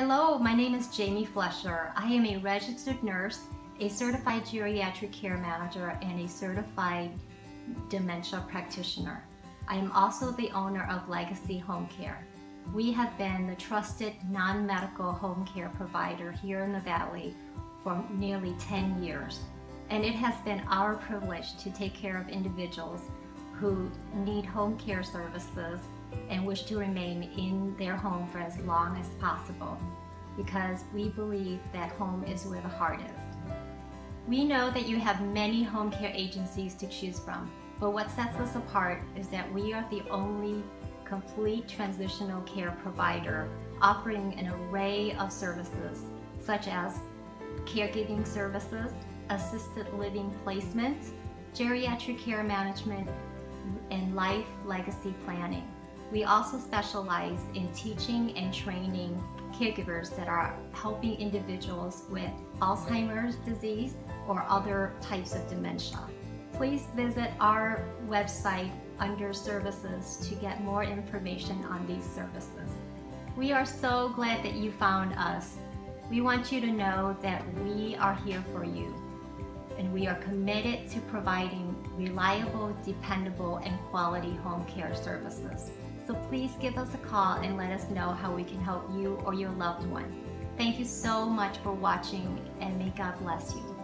Hello, my name is Jamie Flesher. I am a registered nurse, a certified geriatric care manager, and a certified dementia practitioner. I am also the owner of Legacy Home Care. We have been the trusted non-medical home care provider here in the Valley for nearly 10 years. And it has been our privilege to take care of individuals who need home care services and wish to remain in their home for as long as possible because we believe that home is where the heart is. We know that you have many home care agencies to choose from, but what sets us apart is that we are the only complete transitional care provider offering an array of services such as caregiving services, assisted living placement, geriatric care management, and life legacy planning. We also specialize in teaching and training caregivers that are helping individuals with Alzheimer's disease or other types of dementia. Please visit our website under services to get more information on these services. We are so glad that you found us. We want you to know that we are here for you and we are committed to providing reliable, dependable, and quality home care services. So please give us a call and let us know how we can help you or your loved one. Thank you so much for watching and may God bless you.